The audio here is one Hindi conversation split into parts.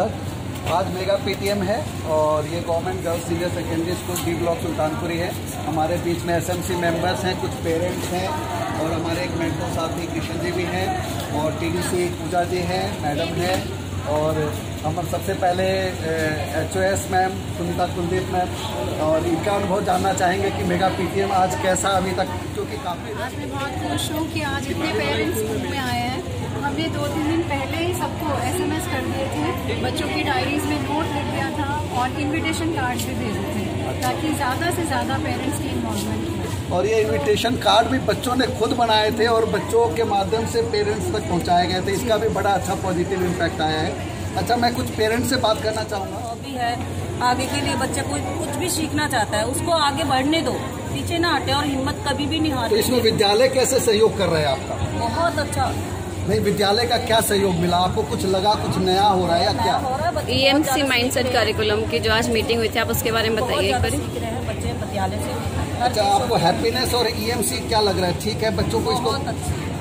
आज मेगा पीटीएम है और ये government girls senior secondary school D block Sultanpuri है। हमारे बीच में एसएमसी मेंबर्स हैं, कुछ पेरेंट्स हैं और हमारे एक मेंटो साथी किशन जी भी हैं और टीडीसी पूजा जी हैं मैडम हैं और हम सबसे पहले H O S ma'am Sunita Kuldeep ma'am और इनका अनुभव जानना चाहेंगे कि मेगा पीटीएम आज कैसा अभी तक, क्योंकि काफ़ी आज मैं बहुत खुश हूँ कि आज इतने पेरेंट्स स्कूल में आए हैं। हमने दो तीन दिन पहले ही सबको बच्चों की डायरीज में नोट लिख दिया था और इनविटेशन कार्ड भी भेजे थे ताकि ज़्यादा से ज़्यादा पेरेंट्स की इन्वॉल्वमेंट हो। और ये इनविटेशन कार्ड भी बच्चों ने खुद बनाए थे और बच्चों के माध्यम से पेरेंट्स तक पहुँचाए गए थे। इसका भी बड़ा अच्छा पॉजिटिव इम्पैक्ट आया है। अच्छा मैं कुछ पेरेंट्स से बात करना चाहूँगा। हॉबी है आगे के लिए बच्चा कोई कुछ भी सीखना चाहता है उसको आगे बढ़ने दो पीछे ना हटे और हिम्मत कभी भी नहीं तो इसमें विद्यालय कैसे सहयोग कर रहे हैं आपका? बहुत अच्छा। नहीं विद्यालय का क्या सहयोग मिला? आपको कुछ लगा कुछ नया हो रहा है या क्या? E M C mind set. Curriculum की जो आज मीटिंग हुई थी आप उसके बारे में बताइए एक बार। बच्चे विद्यालय से। अच्छा आपको हैप्पीनेस और ईएमसी क्या लग रहा है? ठीक है बच्चों को इसको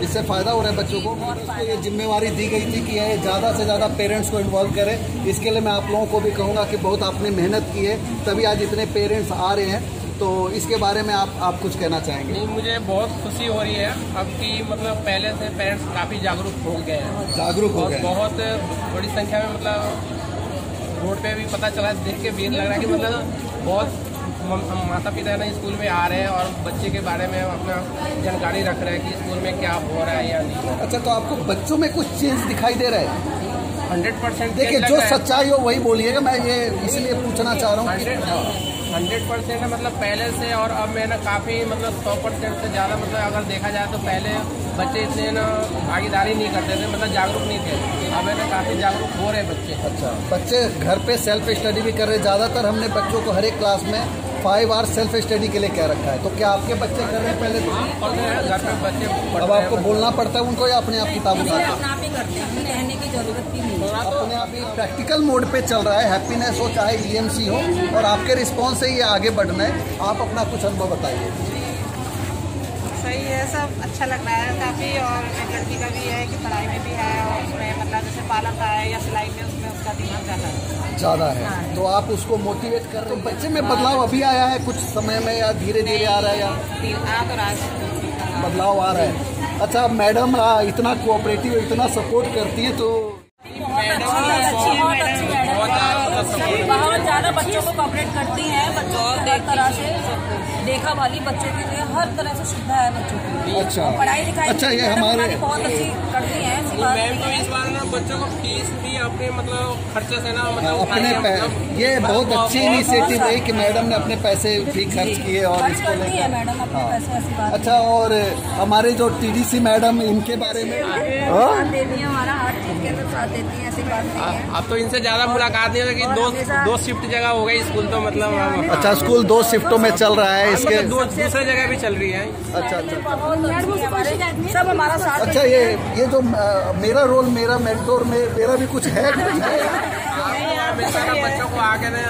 इससे फ़ायदा हो रहा है बच्चों को? उसको ये जिम्मेवारी दी गई थी कि ये ज़्यादा से ज़्यादा पेरेंट्स को इन्वॉल्व करें। इसके लिए मैं आप लोगों को भी कहूँगा कि बहुत आपने मेहनत की है तभी आज इतने पेरेंट्स आ रहे हैं। तो इसके बारे में आप आप कुछ कहना चाहेंगे? नहीं मुझे बहुत खुशी हो रही है अब की मतलब पहले से पेरेंट्स काफ़ी जागरूक हो गए हैं। जागरूक हो गए बहुत बड़ी संख्या में मतलब रोड पे भी पता चला देख के भी लग रहा है कि मतलब बहुत माता पिता है ना स्कूल में आ रहे हैं और बच्चे के बारे में अपना जानकारी रख रहे हैं कि स्कूल में क्या हो रहा है या नहीं। अच्छा तो आपको बच्चों में कुछ चेंज दिखाई दे रहा है? हंड्रेड परसेंट देखिए जो सच्चाई हो वही बोलिएगा मैं ये इसलिए पूछना चाह रहा हूँ। हंड्रेड परसेंट है मतलब पहले से और अब मैं ना काफ़ी मतलब सौ परसेंट से ज़्यादा मतलब अगर देखा जाए तो पहले बच्चे इतने ना भागीदारी नहीं करते थे मतलब जागरूक नहीं थे। अब मैंने काफ़ी जागरूक हो रहे बच्चे। अच्छा बच्चे घर पे सेल्फ स्टडी भी कर रहे हैं। ज़्यादातर हमने बच्चों को हर एक क्लास में फाइव आवर सेल्फ स्टडी के लिए कह रखा है। तो क्या आपके बच्चे कर रहे हैं पहले तो? और घर पे बच्चे पढ़ अब आपको बोलना पड़ता है उनको या अपने आप किताब हैं? अपना आप ही करते हैं हमें कहने की ज़रूरत भी नहीं है। अपने आप ही प्रैक्टिकल मोड पे चल रहा है हैप्पीनेस हो चाहे ईएमसी हो और आपके रिस्पॉन्स से ये आगे बढ़ना है। आप अपना कुछ अनुभव बताइए। सही है सब अच्छा लग रहा है काफ़ी और मेरी लड़की का भी है कि पढ़ाई में भी है और उसमें मतलब जैसे पार्लर का है या सिलाई में दिमाग ज़्यादा है। ज़्यादा है। तो आप उसको मोटिवेट कर रहे हो। बच्चे में बदलाव अभी आया है कुछ समय में या धीरे धीरे आ रहा है या? तो रहा बदलाव आ रहा है। अच्छा मैडम इतना कोऑपरेटिव इतना सपोर्ट करती है तो बहुत अच्छी है मैडम। बहुत ज़्यादा बच्चों को कॉपरेट करती हैं बच्चों को हर तरह से देखा भाली बच्चों के लिए हर तरह से सुविधा है बच्चों की अच्छा। पढ़ाई लिखाई अच्छा ये हमारे बहुत अच्छी करती हैं ऐसी बात मैम तो है। इस बार ना बच्चों को फ़ीस भी अपने मतलब खर्चे से ना मतलब अपने है, मतलब ये बहुत अच्छी इनिशिएटिव रही कि मैडम ने अपने पैसे भी खर्च किए और इसको है लेकर मैडम अपने हाँ। पैसे ऐसी बात अच्छा और हमारे जो टीडीसी मैडम इनके बारे में? हाँ? साथ देती है हमारा हर चीज़ के साथ देती है ऐसी बात नहीं है। अब तो इनसे ज़्यादा मुलाकात नहीं होगी दो दो शिफ्ट जगह हो गई स्कूल तो मतलब अच्छा स्कूल दो शिफ्टों में चल रहा है इसके मतलब दो दूसरे जगह भी चल रही है। अच्छा अच्छा अच्छी। हमारे सब हमारा साथ अच्छा ये ये जो मेरा रोल मेरा मेंटोर में मेरा भी कुछ है? है बच्चों को आगे लेने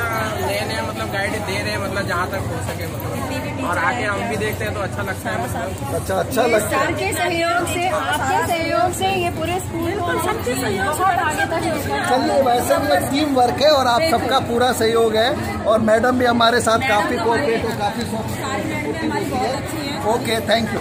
नए नए मतलब गाइड दे रहे हैं मतलब जहाँ तक हो सके मतलब। और आगे हम भी देखते हैं तो अच्छा लगता है मतलब। अच्छा अच्छा लगता है। सर के सहयोग से आपके सहयोग से ये पूरे स्कूल को सबके सहयोग आगे तक चलिए वैसे भी एक टीम वर्क है और आप सबका पूरा सहयोग है। और मैडम भी हमारे साथ काफ़ी कोऑपरेट और काफ़ी सारी मैडमें हमारी बहुत अच्छी हैं। Okay thank you